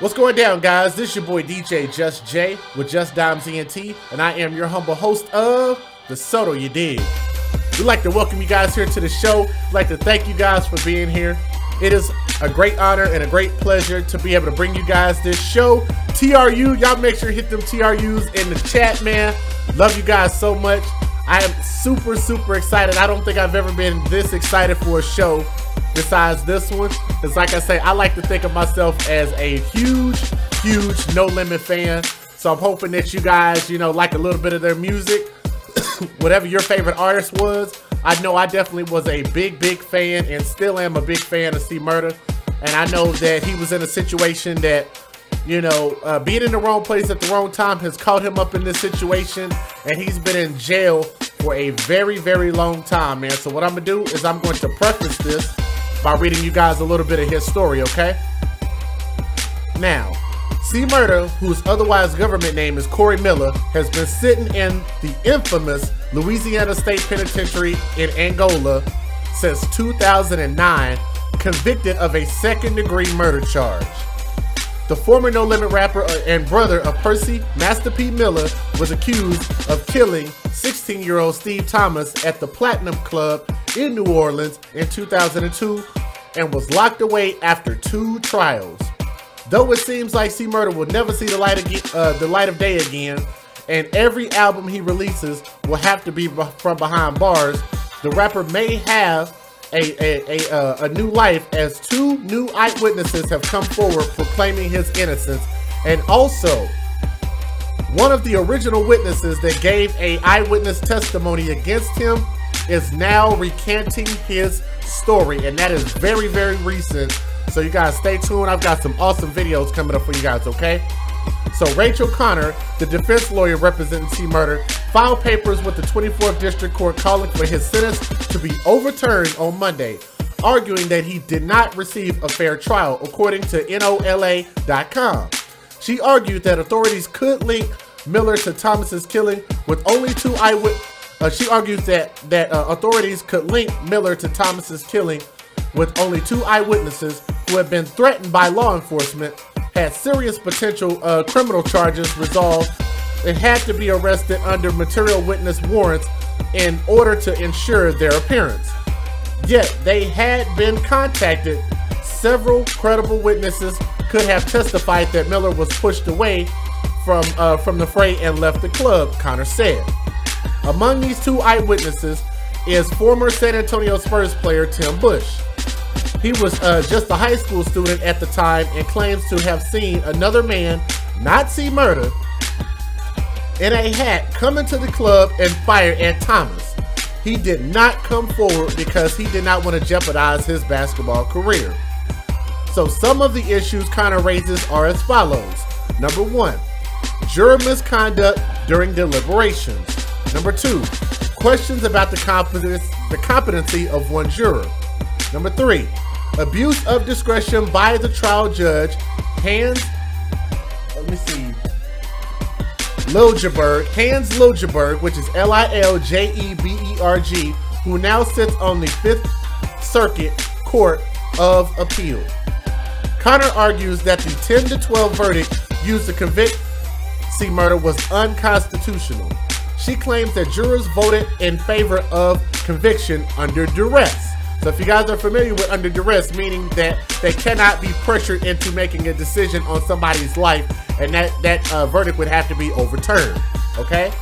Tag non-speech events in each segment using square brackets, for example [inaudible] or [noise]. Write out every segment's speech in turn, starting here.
What's going down, guys? This is your boy DJ Just J with Just Dimes ENT, and I am your humble host of The Soto You Dig. We'd like to welcome you guys here to the show. We'd like to thank you guys for being here. It is a great honor and a great pleasure to be able to bring you guys this show. TRU, y'all make sure hit them TRUs in the chat, man. Love you guys so much. I am super, super excited. I don't think I've ever been this excited for a show besides this one. Because like I say, I like to think of myself as a huge, huge No Limit fan. So I'm hoping that you guys, you know, like a little bit of their music. [coughs] Whatever your favorite artist was. I know I definitely was a big, big fan and still am a big fan of C Murder. And I know that he was in a situation that, you know, uh, being in the wrong place at the wrong time has caught him up in this situation. And he's been in jail for a very, very long time, man. So what I'm going to do is I'm going to preface this by reading you guys a little bit of his story, okay? Now, C Murder, whose otherwise government name is Corey Miller, has been sitting in the infamous Louisiana State Penitentiary in Angola since 2009, convicted of a second degree murder charge. The former No Limit rapper and brother of Percy, Master P. Miller, was accused of killing 16 year old Steve Thomas at the Platinum Club in New Orleans in 2002 and was locked away after two trials. Though it seems like C Murder will never see the light, of, uh, the light of day again, and every album he releases will have to be from behind bars, the rapper may have a, a, a, uh, a new life as two new eyewitnesses have come forward proclaiming his innocence. And also, one of the original witnesses that gave a eyewitness testimony against him is now recanting his story. And that is very, very recent. So you guys stay tuned. I've got some awesome videos coming up for you guys, okay? So Rachel Conner, the defense lawyer representing C Murder, filed papers with the 24th District Court calling for his sentence to be overturned on Monday, arguing that he did not receive a fair trial, according to NOLA.com. She argued that authorities could link Miller to Thomas's killing with only two eyewitnesses. Uh, she argues that that uh, authorities could link Miller to Thomas's killing with only two eyewitnesses who had been threatened by law enforcement had serious potential uh, criminal charges resolved and had to be arrested under material witness warrants in order to ensure their appearance. Yet they had been contacted. Several credible witnesses could have testified that Miller was pushed away from uh, from the fray and left the club, Conner said. Among these two eyewitnesses is former San Antonio Spurs player Tim Bush. He was uh, just a high school student at the time and claims to have seen another man, C Murder, in a hat come into the club and fire at Thomas. He did not come forward because he did not want to jeopardize his basketball career. So some of the issues Conner raises are as follows. Number one, juror misconduct during deliberations. Number two, questions about the competence, the competency of one juror. Number three, Abuse of discretion by the trial judge. Hans, let me see. Liljeberg, Hans Liljeberg, which is L I L J E B E R G, who now sits on the Fifth Circuit Court of Appeal. Conner argues that the 10 to 12 verdict used to convict C Murder was unconstitutional. She claims that jurors voted in favor of conviction under duress. So if you guys are familiar with under duress, meaning that they cannot be pressured into making a decision on somebody's life, and that that uh, verdict would have to be overturned. Okay.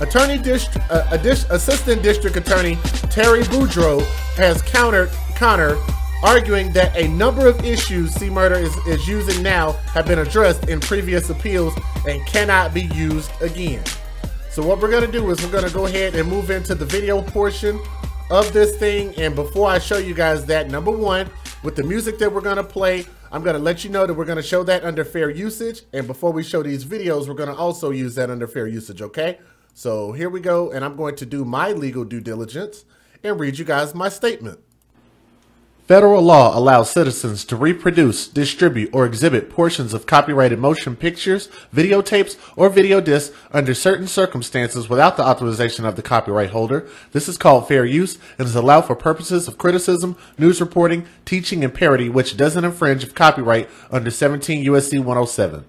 Attorney District, uh, Assistant District Attorney Terry Boudreaux has countered Conner, arguing that a number of issues C Murder is, is using now have been addressed in previous appeals and cannot be used again. So what we're gonna do is we're gonna go ahead and move into the video portion of this thing. And before I show you guys that, number one, with the music that we're gonna play, I'm gonna let you know that we're gonna show that under fair usage. And before we show these videos, we're gonna also use that under fair usage, okay? So here we go, and I'm going to do my legal due diligence and read you guys my statement. Federal law allows citizens to reproduce, distribute, or exhibit portions of copyrighted motion pictures, videotapes, or video discs under certain circumstances without the authorization of the copyright holder. This is called fair use and is allowed for purposes of criticism, news reporting, teaching, and parody, which doesn't infringe of copyright under 17 USC 107.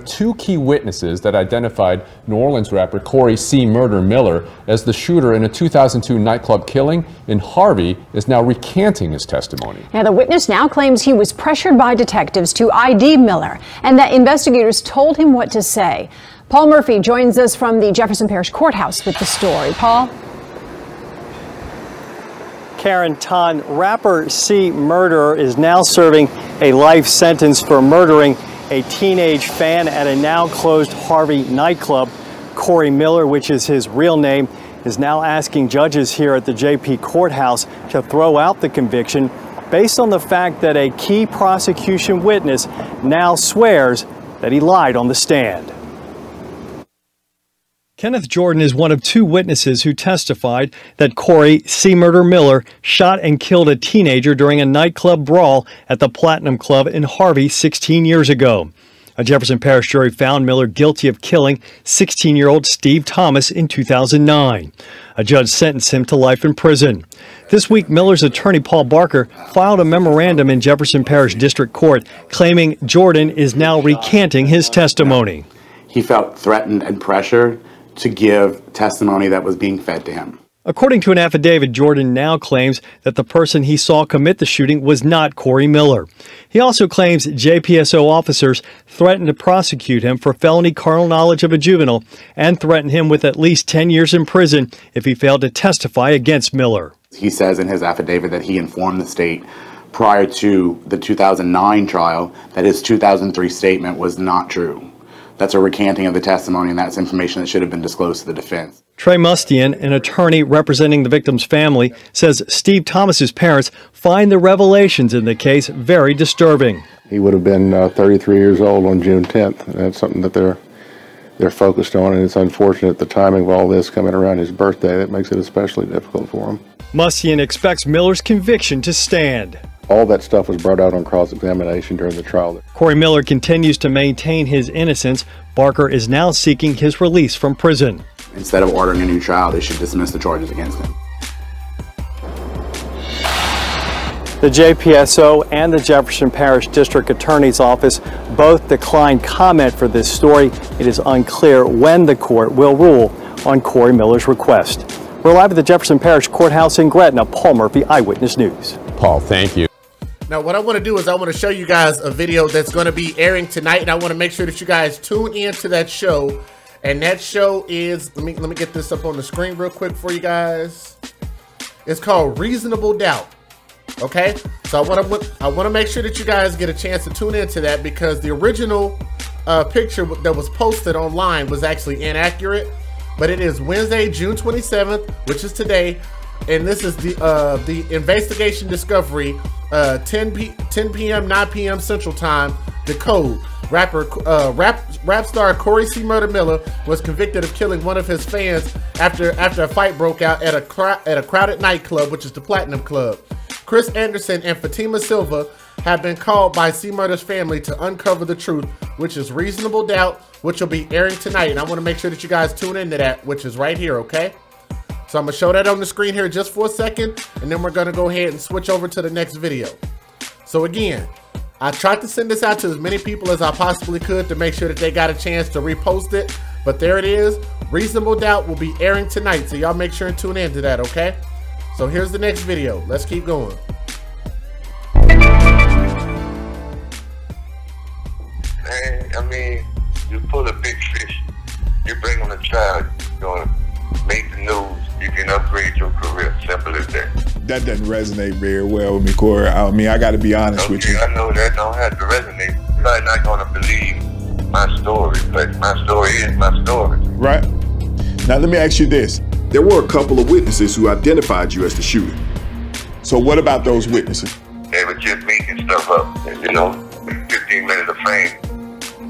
Two key witnesses that identified New Orleans rapper Corey C. Murder Miller as the shooter in a 2002 nightclub killing, and Harvey is now recanting his testimony. Now, the witness now claims he was pressured by detectives to ID Miller and that investigators told him what to say. Paul Murphy joins us from the Jefferson Parish Courthouse with the story. Paul? Karen Ton, rapper C. Murder is now serving a life sentence for murdering a teenage fan at a now closed Harvey nightclub. Corey Miller, which is his real name, is now asking judges here at the JP courthouse to throw out the conviction based on the fact that a key prosecution witness now swears that he lied on the stand. Kenneth Jordan is one of two witnesses who testified that Corey C. Murder Miller shot and killed a teenager during a nightclub brawl at the Platinum Club in Harvey 16 years ago. A Jefferson Parish jury found Miller guilty of killing 16 year old Steve Thomas in 2009. A judge sentenced him to life in prison. This week, Miller's attorney Paul Barker filed a memorandum in Jefferson Parish District Court claiming Jordan is now recanting his testimony. He felt threatened and pressured to give testimony that was being fed to him. According to an affidavit, Jordan now claims that the person he saw commit the shooting was not Corey Miller. He also claims JPSO officers threatened to prosecute him for felony carnal knowledge of a juvenile and threatened him with at least 10 years in prison if he failed to testify against Miller. He says in his affidavit that he informed the state prior to the 2009 trial that his 2003 statement was not true. That's a recanting of the testimony, and that's information that should have been disclosed to the defense. Trey Mustian, an attorney representing the victim's family, says Steve Thomas's parents find the revelations in the case very disturbing. He would have been uh, 33 years old on June 10th. And that's something that they're they're focused on, and it's unfortunate the timing of all this coming around his birthday that makes it especially difficult for him. Mustian expects Miller's conviction to stand. All that stuff was brought out on cross examination during the trial. Corey Miller continues to maintain his innocence. Barker is now seeking his release from prison. Instead of ordering a new trial, they should dismiss the charges against him. The JPSO and the Jefferson Parish District Attorney's Office both declined comment for this story. It is unclear when the court will rule on Corey Miller's request. We're live at the Jefferson Parish Courthouse in Gretna. Paul Murphy, Eyewitness News. Paul, thank you. Now, what I want to do is I want to show you guys a video that's going to be airing tonight, and I want to make sure that you guys tune in to that show. And that show is let me let me get this up on the screen real quick for you guys. It's called Reasonable Doubt. Okay, so I want to I want to make sure that you guys get a chance to tune into that because the original uh, picture that was posted online was actually inaccurate. But it is Wednesday, June 27th, which is today, and this is the uh, the investigation discovery uh, 10 p 10 p.m. 9 p.m. Central Time. The code rapper uh, rap rap star Corey C. Murder Miller was convicted of killing one of his fans after after a fight broke out at a at a crowded nightclub, which is the Platinum Club. Chris Anderson and Fatima Silva have been called by C. Murder's family to uncover the truth, which is reasonable doubt, which will be airing tonight. And I want to make sure that you guys tune into that, which is right here, okay? So I'm gonna show that on the screen here just for a second, and then we're gonna go ahead and switch over to the next video. So again, I tried to send this out to as many people as I possibly could to make sure that they got a chance to repost it, but there it is. Reasonable Doubt will be airing tonight, so y'all make sure and tune in to that, okay? So here's the next video. Let's keep going. I mean, you pull a big fish, you bring on a child, you're gonna make the news, you can upgrade your career. Simple as that. That doesn't resonate very well with me, Corey. I mean, I got to be honest okay, with you. I know that don't have to resonate. You're probably not going to believe my story, but my story is my story. Right. Now, let me ask you this. There were a couple of witnesses who identified you as the shooter. So what about those witnesses? They were just making stuff up. You know, 15 minutes of fame.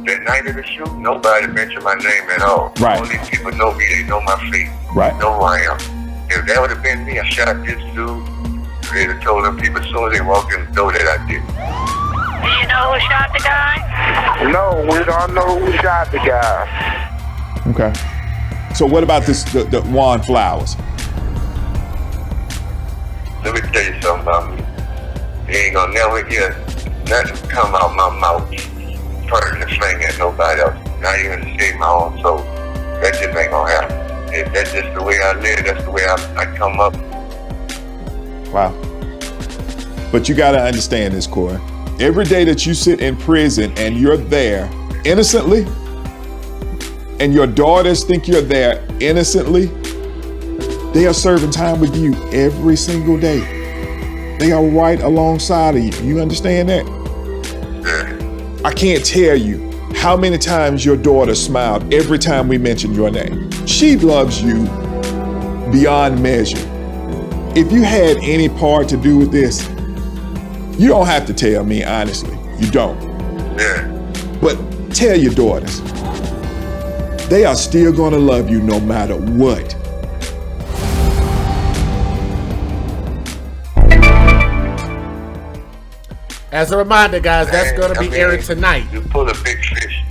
That night of the shoot, nobody mentioned my name at all. Right. All these people know me. They know my face. Right. Know who I am. If that would have been me, I shot this dude. They'd have told them people as soon as they walked in the door that I did. Do you know who shot the guy? No, we don't know who shot the guy. Okay. So what about this the, the Juan Flowers? Let me tell you something about me. You ain't gonna never hear nothing come out my mouth pointing the finger at nobody else. Not even to save my own soul. That just ain't gonna happen. If that's just the way I live, that's the way I, I come up. Wow. But you got to understand this, Corey. Every day that you sit in prison and you're there innocently, and your daughters think you're there innocently, they are serving time with you every single day. They are right alongside of you. You understand that? I can't tell you how many times your daughter smiled every time we mentioned your name. She loves you beyond measure. If you had any part to do with this, you don't have to tell me, honestly. You don't. Yeah. But tell your daughters. They are still going to love you no matter what. As a reminder, guys, that's going to I be mean, airing tonight. You pull a big fish,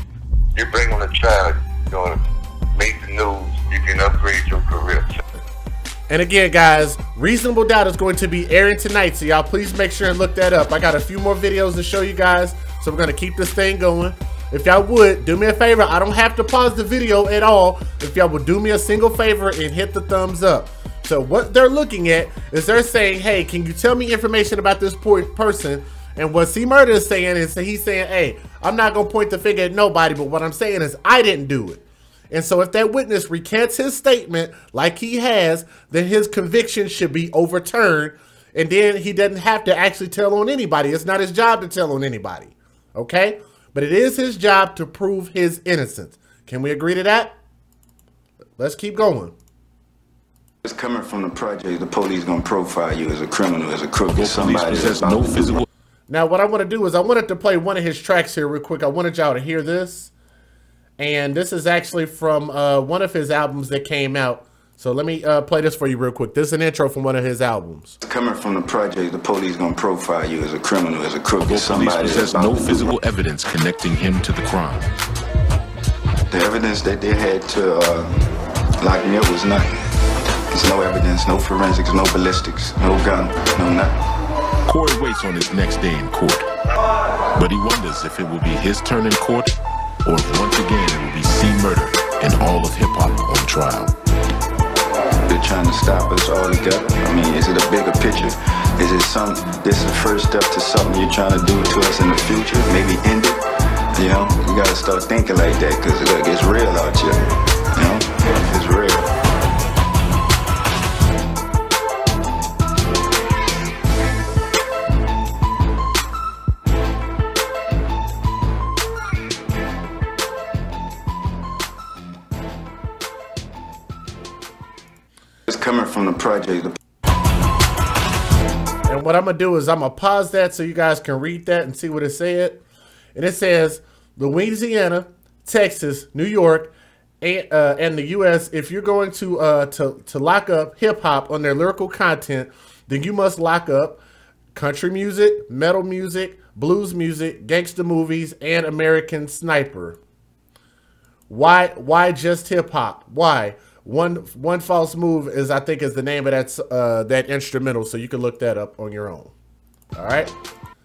you bring on a child, you're gonna make the news, you can upgrade your career. And again, guys, Reasonable Doubt is going to be airing tonight, so y'all please make sure and look that up. I got a few more videos to show you guys, so we're going to keep this thing going. If y'all would, do me a favor. I don't have to pause the video at all. If y'all would do me a single favor and hit the thumbs up. So what they're looking at is they're saying, hey, can you tell me information about this poor person? And what C Murder is saying is he's saying, hey, I'm not going to point the finger at nobody, but what I'm saying is I didn't do it. And so if that witness recants his statement like he has, then his conviction should be overturned. And then he doesn't have to actually tell on anybody. It's not his job to tell on anybody. Okay? But it is his job to prove his innocence. Can we agree to that? Let's keep going. It's coming from the project. The police gonna profile you as a criminal, as a crook, as somebody that's no physical. Now, what I want to do is I wanted to play one of his tracks here real quick. I wanted y'all to hear this. And this is actually from uh, one of his albums that came out. So let me uh, play this for you real quick. This is an intro from one of his albums. Coming from the project. The police gonna profile you as a criminal, as a crook, as Police somebody possess no physical evidence connecting him to the crime. The evidence that they had to uh, lock me up was nothing. There's no evidence, no forensics, no ballistics, no gun, no nothing. Corey waits on his next day in court. But he wonders if it will be his turn in court or if once again it will be C Murder and all of hip hop on trial. They're trying to stop us all together. I mean, is it a bigger picture? Is it some? This is the first step to something you're trying to do to us in the future? Maybe end it. You know, you gotta start thinking like that because look, it's real out here. Coming from the project. And what I'm going to do is I'm going to pause that so you guys can read that and see what it said. And it says Louisiana, Texas, New York, and, uh, and the U.S. If you're going to uh, to to lock up hip hop on their lyrical content, then you must lock up country music, metal music, blues music, gangster movies, and American Sniper. Why why just hip hop? Why? One one false move is I think is the name of that uh, that instrumental, so you can look that up on your own. All right.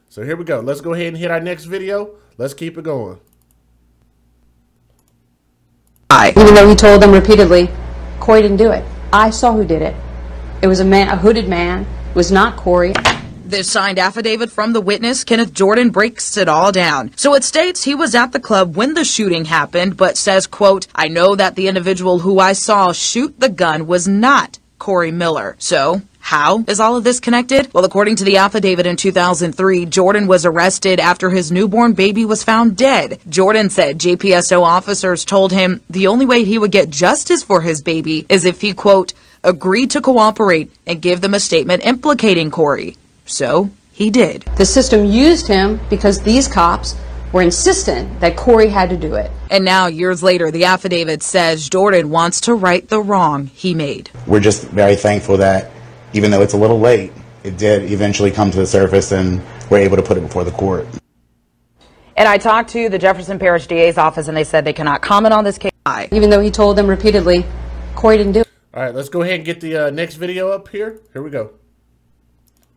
So here we go. Let's go ahead and hit our next video. Let's keep it going. I, even though he told them repeatedly, Corey didn't do it. I saw who did it. It was a man, a hooded man. It was not Corey. This signed affidavit from the witness, Kenneth Jordan, breaks it all down. So it states he was at the club when the shooting happened, but says, quote, I know that the individual who I saw shoot the gun was not Corey Miller. So, how is all of this connected? Well, according to the affidavit in 2003, Jordan was arrested after his newborn baby was found dead. Jordan said JPSO officers told him the only way he would get justice for his baby is if he, quote, agreed to cooperate and give them a statement implicating Corey. So, he did. The system used him because these cops were insistent that Corey had to do it. And now, years later, the affidavit says Jordan wants to right the wrong he made. We're just very thankful that even though it's a little late, it did eventually come to the surface and we're able to put it before the court. And I talked to the Jefferson Parish DA's office and they said they cannot comment on this case. Even though he told them repeatedly, Corey didn't do it. All right, let's go ahead and get the uh, next video up here. Here we go.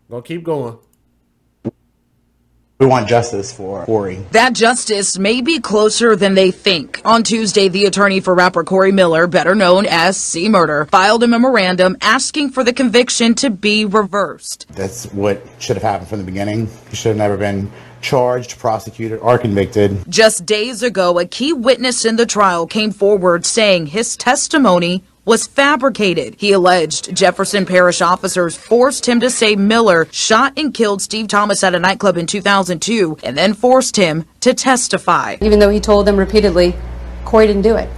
Gonna keep going. We want justice for Corey. That justice may be closer than they think. On Tuesday, the attorney for rapper Corey Miller, better known as C Murder, filed a memorandum asking for the conviction to be reversed. That's what should have happened from the beginning. He should have never been charged, prosecuted, or convicted. Just days ago, a key witness in the trial came forward saying his testimony was fabricated. He alleged Jefferson Parish officers forced him to say Miller shot and killed Steve Thomas at a nightclub in 2002 and then forced him to testify. Even though he told them repeatedly, Corey didn't do it.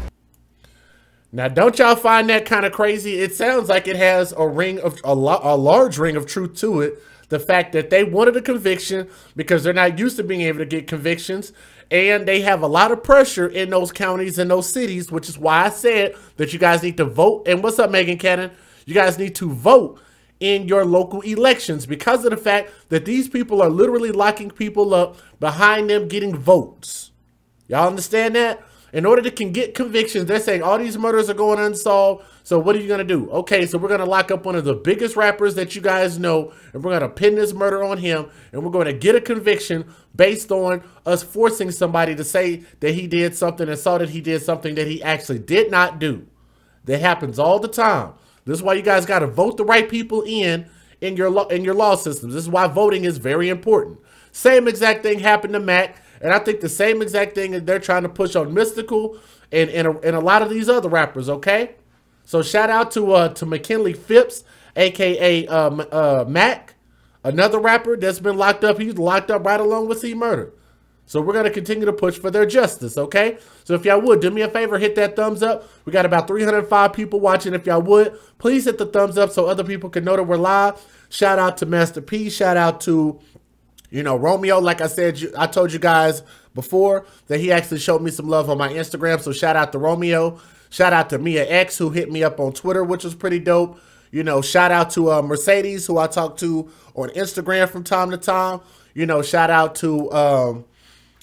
Now, don't y'all find that kind of crazy? It sounds like it has a ring of a, a large ring of truth to it. The fact that they wanted a conviction because they're not used to being able to get convictions and they have a lot of pressure in those counties and those cities, which is why I said that you guys need to vote. And what's up, Megan Cannon? You guys need to vote in your local elections because of the fact that these people are literally locking people up behind them getting votes. Y'all understand that? In order to can get convictions, they're saying all these murders are going unsolved. So what are you to do? Okay, so we're to lock up one of the biggest rappers that you guys know, and we're to pin this murder on him, and we're to get a conviction based on us forcing somebody to say that he did something and saw that he did something that he actually did not do. That happens all the time. This is why you guys got to vote the right people in in your law in your law systems. This is why voting is very important. Same exact thing happened to Mac, and I think the same exact thing that they're trying to push on Mystikal and and a, and a lot of these other rappers. Okay. So shout out to uh, to McKinley Phipps, aka um, uh, Mac, another rapper that's been locked up. He's locked up right along with C Murder. So we're gonna continue to push for their justice, okay? So if y'all would do me a favor, hit that thumbs up. We got about 305 people watching. If y'all would, please hit the thumbs up so other people can know that we're live. Shout out to Master P. Shout out to you know Romeo. Like I said, I told you guys before that he actually showed me some love on my Instagram. So shout out to Romeo. Shout out to Mia X who hit me up on Twitter, which was pretty dope. You know, shout out to uh, Mercedes who I talk to on Instagram from time to time. You know, shout out to um,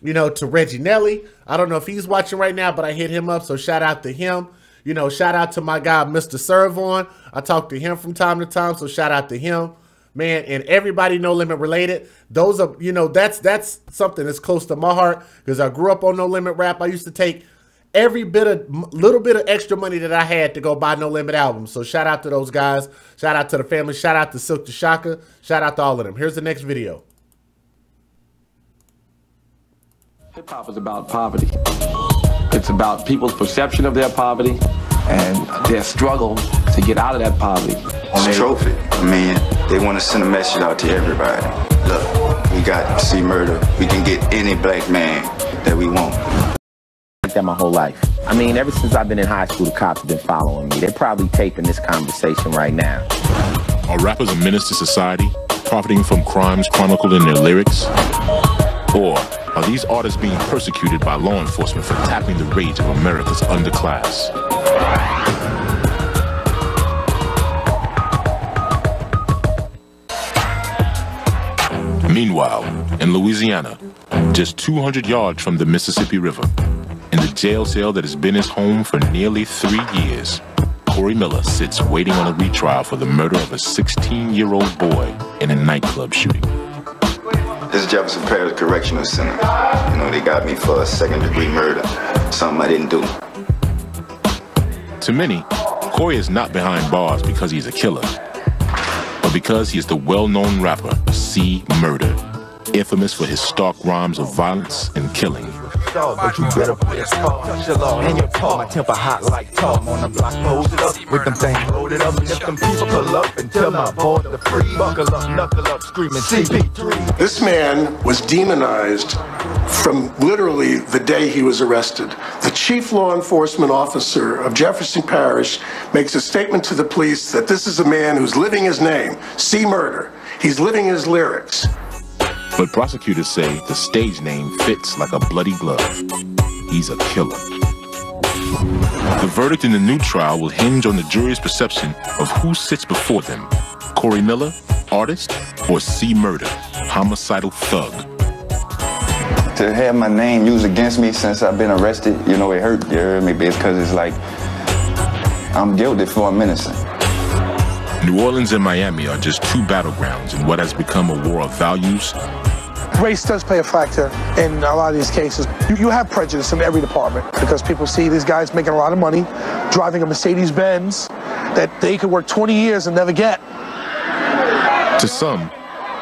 you know to Reggie Nelly. I don't know if he's watching right now, but I hit him up, so shout out to him. You know, shout out to my guy Mr. Serv-On. I talk to him from time to time, so shout out to him. Man, and everybody No Limit related. Those are, you know, that's that's something that's close to my heart because I grew up on No Limit rap. I used to take every bit of little bit of extra money that I had to go buy No Limit albums. So shout out to those guys. Shout out to the family. Shout out to Silkk the Shocker. Shout out to all of them. Here's the next video. Hip hop is about poverty. It's about people's perception of their poverty and their struggle to get out of that poverty. It's a trophy. I mean, they want to send a message out to everybody. Look, we got C Murder. We can get any black man that we want that my whole life. I mean, ever since I've been in high school, the cops have been following me. They're probably taping this conversation right now. Are rappers a menace to society, profiting from crimes chronicled in their lyrics? Or are these artists being persecuted by law enforcement for tapping the rage of America's underclass? Meanwhile, in Louisiana, just 200 yards from the Mississippi River, in the jail cell that has been his home for nearly three years, Corey Miller sits waiting on a retrial for the murder of a 16-year-old boy in a nightclub shooting. This is Jefferson Parish Correctional Center. You know, they got me for a second-degree murder, something I didn't do. To many, Corey is not behind bars because he's a killer, but because he is the well-known rapper C Murder, infamous for his stark rhymes of violence and killing but you better play it smart. and your paw. My temper hot like Tom on the block, posted up with them things loaded up. If them people pull up and tell my boy to free, buckle up, knuckle up, screaming CP3. This man was demonized from literally the day he was arrested. The chief law enforcement officer of Jefferson Parish makes a statement to the police that this is a man who's living his name, C Murder. He's living his lyrics. But prosecutors say the stage name fits like a bloody glove. He's a killer. The verdict in the new trial will hinge on the jury's perception of who sits before them Corey Miller, artist, or C. Murder, homicidal thug. To have my name used against me since I've been arrested, you know, it hurt, you heard me, because it's like I'm guilty for I'm innocent. New Orleans and Miami are just two battlegrounds in what has become a war of values race does play a factor in a lot of these cases. You, you have prejudice in every department because people see these guys making a lot of money, driving a Mercedes Benz that they could work 20 years and never get. To some,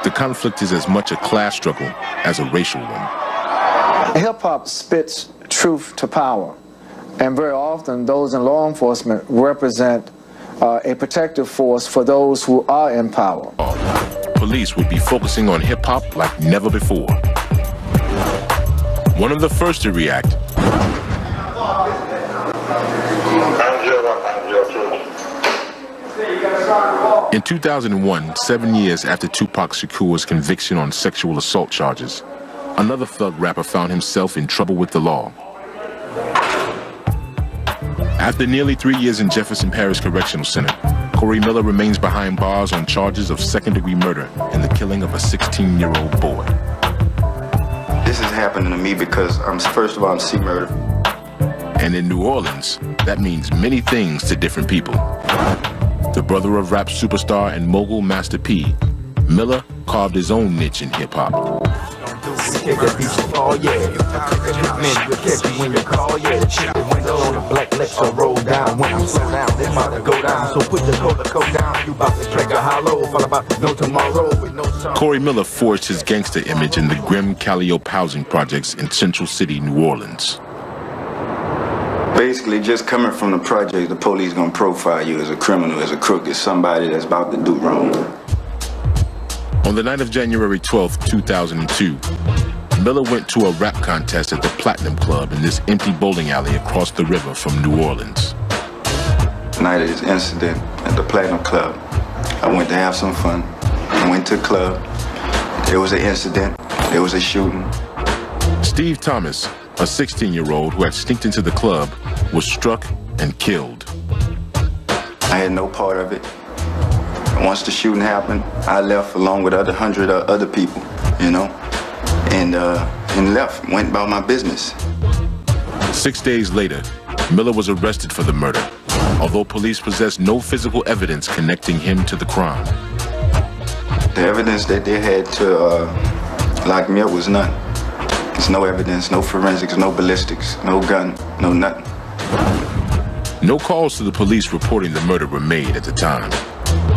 the conflict is as much a class struggle as a racial one. Hip hop spits truth to power, and very often those in law enforcement represent uh, a protective force for those who are in power police would be focusing on hip hop like never before. One of the first to react. In 2001, seven years after Tupac Shakur's conviction on sexual assault charges, another thug rapper found himself in trouble with the law. After nearly three years in Jefferson Parish Correctional Center, Corey Miller remains behind bars on charges of second-degree murder and the killing of a 16-year-old boy. This is happening to me because I'm first of all I'm C murder. And in New Orleans, that means many things to different people. The brother of rap superstar and mogul Master P, Miller carved his own niche in hip hop. Oh yeah, you catch you when you call, yeah. The window on the black Lexus roll down. When I'm slow down, they might go down. So put your coat coat down. You about to track a hollow, fall about no tomorrow with no song. Corey Miller forged his gangster image in the grim Calliope housing projects in Central City, New Orleans. Basically, just coming from the project, the police gonna profile you as a criminal, as a crook, as somebody that's about to do wrong. On the night of January 12, 2002, Miller went to a rap contest at the Platinum Club in this empty bowling alley across the river from New Orleans. Night of this incident at the Platinum Club, I went to have some fun. I went to the club. There was an incident. There was a shooting. Steve Thomas, a 16-year-old who had sneaked into the club, was struck and killed. I had no part of it. Once the shooting happened, I left along with other hundred other people, you know and uh, and left, went about my business. Six days later, Miller was arrested for the murder, although police possessed no physical evidence connecting him to the crime. The evidence that they had to uh, lock me up was none. There's no evidence, no forensics, no ballistics, no gun, no nothing. No calls to the police reporting the murder were made at the time,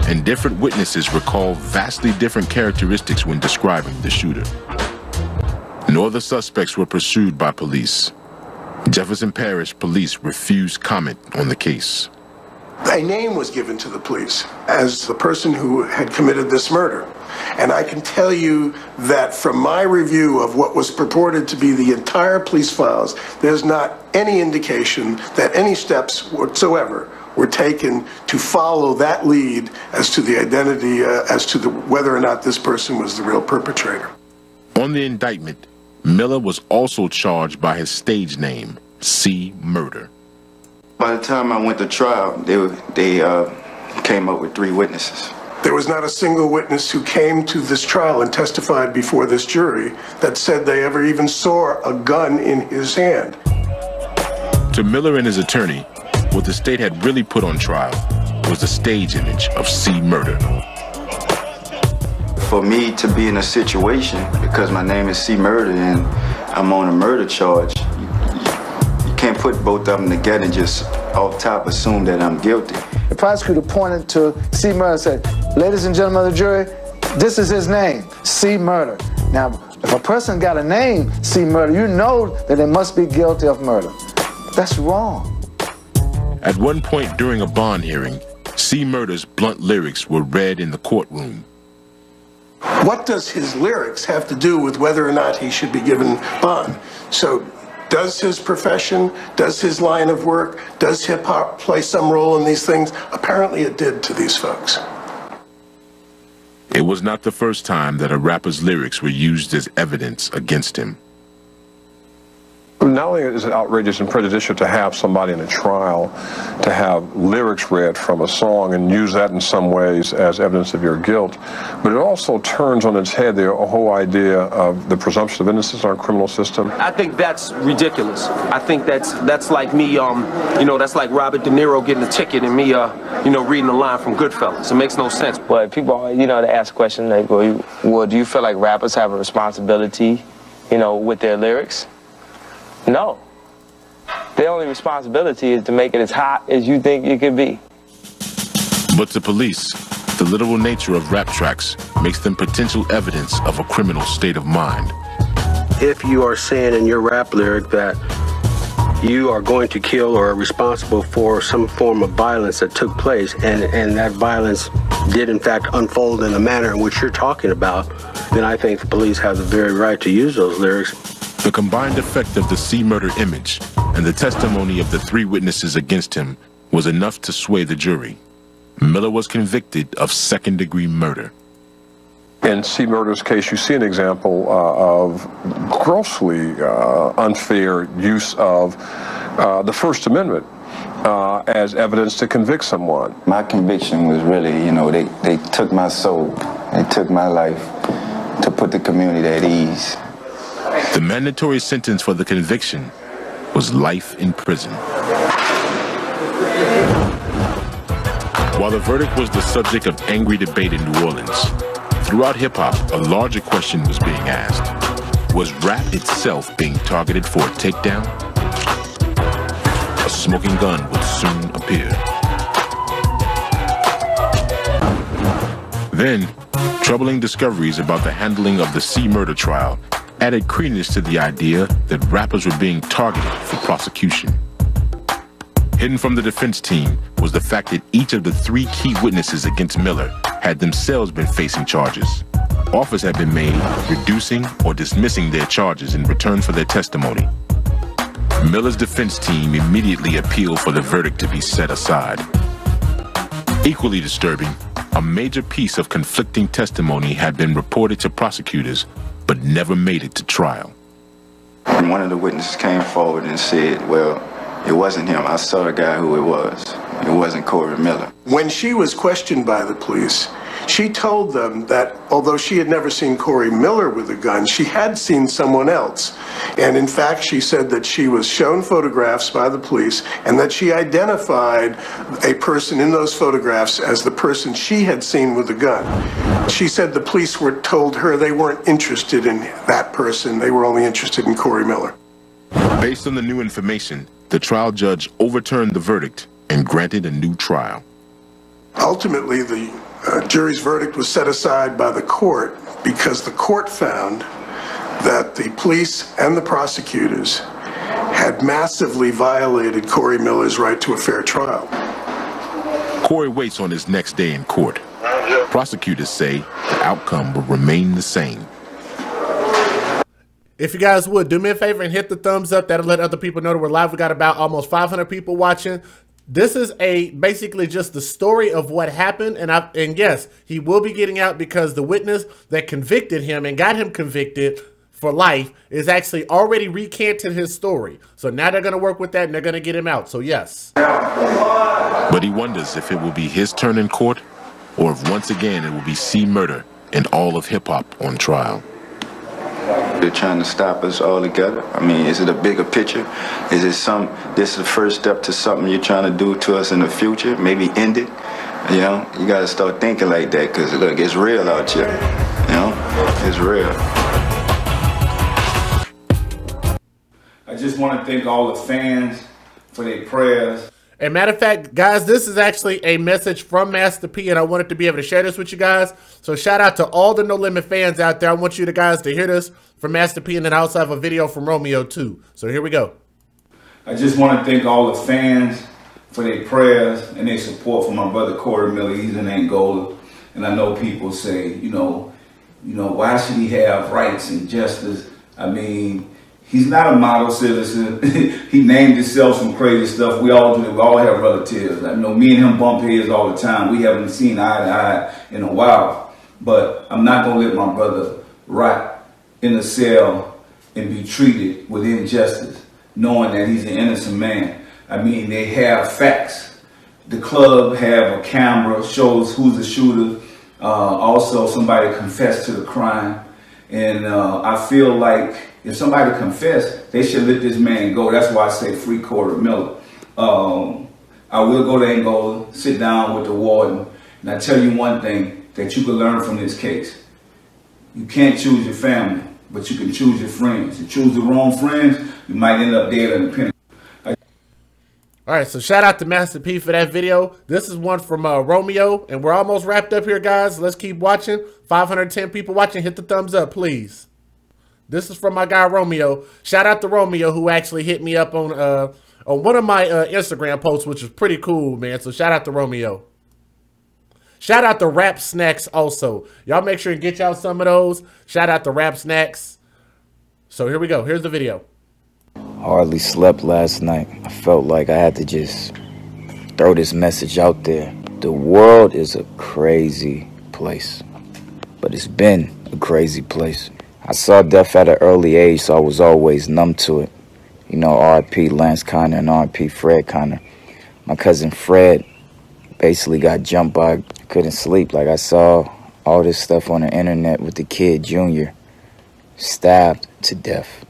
and different witnesses recall vastly different characteristics when describing the shooter nor the suspects were pursued by police. Jefferson Parish police refused comment on the case. A name was given to the police as the person who had committed this murder. And I can tell you that from my review of what was purported to be the entire police files, there's not any indication that any steps whatsoever were taken to follow that lead as to the identity, uh, as to the, whether or not this person was the real perpetrator. On the indictment, Miller was also charged by his stage name, C. Murder. By the time I went to trial, they, they uh, came up with three witnesses. There was not a single witness who came to this trial and testified before this jury that said they ever even saw a gun in his hand. To Miller and his attorney, what the state had really put on trial was the stage image of C. Murder for me to be in a situation because my name is C Murder and I'm on a murder charge, you, you, you can't put both of them together and just off top assume that I'm guilty. The prosecutor pointed to C Murder and said, ladies and gentlemen of the jury, this is his name, C Murder. Now, if a person got a name, C Murder, you know that they must be guilty of murder. That's wrong. At one point during a bond hearing, C Murder's blunt lyrics were read in the courtroom. What does his lyrics have to do with whether or not he should be given bond? So does his profession, does his line of work, does hip hop play some role in these things? Apparently it did to these folks. It was not the first time that a rapper's lyrics were used as evidence against him. Not only is it outrageous and prejudicial to have somebody in a trial to have lyrics read from a song and use that in some ways as evidence of your guilt, but it also turns on its head the whole idea of the presumption of innocence in our criminal system. I think that's ridiculous. I think that's that's like me, um, you know, that's like Robert De Niro getting a ticket and me, uh, you know, reading a line from Goodfellas. It makes no sense. But people, you know, they ask a question like, well, well, do you feel like rappers have a responsibility, you know, with their lyrics? No. Their only responsibility is to make it as hot as you think it could be. But to police, the literal nature of rap tracks makes them potential evidence of a criminal state of mind. If you are saying in your rap lyric that you are going to kill or are responsible for some form of violence that took place and, and that violence did in fact unfold in the manner in which you're talking about, then I think the police have the very right to use those lyrics the combined effect of the C murder image and the testimony of the three witnesses against him was enough to sway the jury. Miller was convicted of second degree murder. In C. Murder's case, you see an example uh, of grossly uh, unfair use of uh, the First Amendment uh, as evidence to convict someone. My conviction was really, you know, they, they took my soul, they took my life to put the community at ease. The mandatory sentence for the conviction was life in prison. While the verdict was the subject of angry debate in New Orleans, throughout hip-hop, a larger question was being asked. Was rap itself being targeted for a takedown? A smoking gun would soon appear. Then, troubling discoveries about the handling of the C murder trial added credence to the idea that rappers were being targeted for prosecution. Hidden from the defense team was the fact that each of the three key witnesses against Miller had themselves been facing charges. Offers had been made reducing or dismissing their charges in return for their testimony. Miller's defense team immediately appealed for the verdict to be set aside. Equally disturbing, a major piece of conflicting testimony had been reported to prosecutors but never made it to trial. And one of the witnesses came forward and said, well, it wasn't him. I saw the guy who it was. It wasn't Corey Miller. When she was questioned by the police, she told them that although she had never seen Corey Miller with a gun, she had seen someone else. And in fact, she said that she was shown photographs by the police and that she identified a person in those photographs as the person she had seen with the gun. She said the police were told her they weren't interested in that person, they were only interested in Corey Miller. Based on the new information, the trial judge overturned the verdict and granted a new trial. Ultimately, the uh, jury's verdict was set aside by the court because the court found that the police and the prosecutors had massively violated Corey Miller's right to a fair trial. Corey waits on his next day in court. Prosecutors say the outcome will remain the same. If you guys would do me a favor and hit the thumbs up, that'll let other people know that we're live. We got about almost 500 people watching. This is a basically just the story of what happened, and I and yes, he will be getting out because the witness that convicted him and got him convicted for life is actually already recanted his story. So now they're going to work with that and they're going to get him out. So yes. But he wonders if it will be his turn in court or if once again it will be C murder and all of hip hop on trial. They're trying to stop us all together. I mean, is it a bigger picture? Is it some, this is the first step to something you're trying to do to us in the future? Maybe end it? You know, you got to start thinking like that because, look, it's real out here. You know, it's real. I just want to thank all the fans for their prayers. A matter of fact, guys, this is actually a message from Master P, and I wanted to be able to share this with you guys. So shout out to all the No Limit fans out there. I want you to guys to hear this from Master P, and then I also have a video from Romeo too. So here we go. I just want to thank all the fans for their prayers and their support for my brother Corey Miller. He's in Angola, and I know people say, you know, you know, why should he have rights and justice? I mean, He's not a model citizen. [laughs] he named himself some crazy stuff. We all do. We all have relatives. I know me and him bump heads all the time. We haven't seen eye to eye in a while. But I'm not gonna let my brother rot in a cell and be treated with injustice, knowing that he's an innocent man. I mean, they have facts. The club have a camera, shows who's the shooter. Uh, also, somebody confessed to the crime. And uh, I feel like if somebody confessed, they should let this man go. That's why I say free Corey Miller. Um, I will go to Angola, sit down with the warden, and I tell you one thing that you can learn from this case. You can't choose your family, but you can choose your friends. You choose the wrong friends, you might end up dead in the pen. All right, so shout out to Master P for that video. This is one from uh, Romeo, and we're almost wrapped up here, guys. Let's keep watching. 510 people watching. Hit the thumbs up, please. This is from my guy Romeo. Shout out to Romeo, who actually hit me up on uh, on one of my uh, Instagram posts, which is pretty cool, man. So shout out to Romeo. Shout out to Rap Snacks also. Y'all make sure and get y'all some of those. Shout out to Rap Snacks. So here we go. Here's the video. Hardly slept last night. I felt like I had to just throw this message out there. The world is a crazy place, but it's been a crazy place. I saw death at an early age, so I was always numb to it. You know, RP Lance Connor and RP Fred Connor. My cousin Fred basically got jumped by, couldn't sleep. Like I saw all this stuff on the internet with the kid Junior stabbed to death.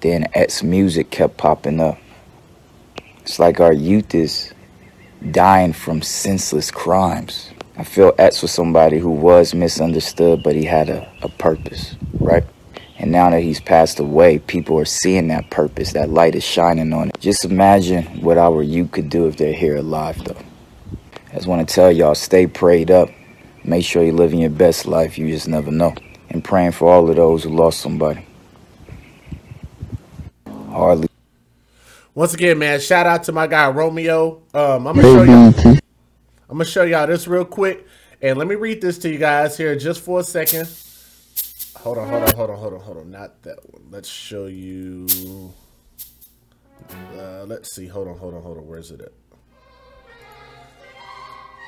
Then X music kept popping up. It's like our youth is dying from senseless crimes. I feel X was somebody who was misunderstood, but he had a, a purpose, right? And now that he's passed away, people are seeing that purpose. That light is shining on it. Just imagine what our youth could do if they're here alive, though. I just want to tell y'all, stay prayed up. Make sure you're living your best life. You just never know. And praying for all of those who lost somebody. Hardly. Once again, man, shout out to my guy Romeo. Um, I'm gonna show you. I'm gonna show y'all this real quick, and let me read this to you guys here just for a second. Hold on, hold on, hold on, hold on, hold on. Not that one. Let's show you. Uh, let's see. Hold on, hold on, hold on. Where's it at?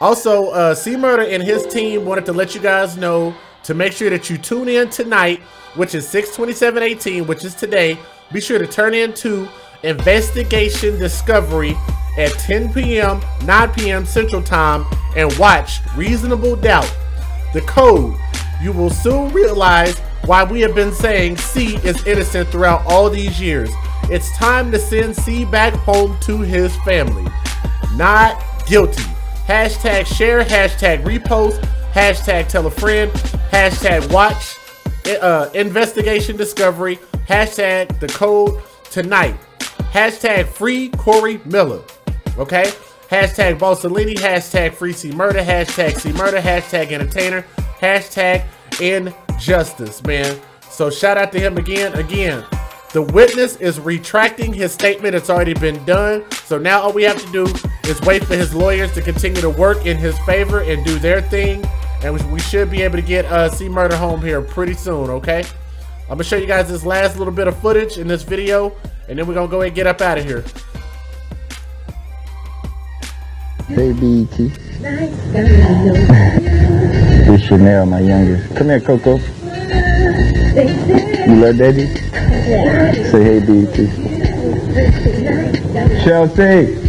Also, uh, C Murder and his team wanted to let you guys know to make sure that you tune in tonight, which is 62718, which is today. Be sure to turn into Investigation Discovery at 10 p.m., 9 p.m. Central Time and watch Reasonable Doubt. The code. You will soon realize why we have been saying C is innocent throughout all these years. It's time to send C back home to his family. Not guilty. Hashtag share, hashtag repost, hashtag tell a friend, hashtag watch uh, investigation discovery, hashtag the code tonight, hashtag free Corey Miller. Okay? Hashtag Bossalinie, hashtag free C murder, hashtag C murder, hashtag entertainer, hashtag injustice, man. So shout out to him again. Again, the witness is retracting his statement. It's already been done. So now all we have to do is wait for his lawyers to continue to work in his favor and do their thing. And we should be able to get uh, C Murder home here pretty soon, okay? I'm going to show you guys this last little bit of footage in this video. And then we're going to go ahead and get up out of here. Baby BET. This Chanel, my youngest. Come here, Coco. You love daddy? Say hey, BET. Chelsea.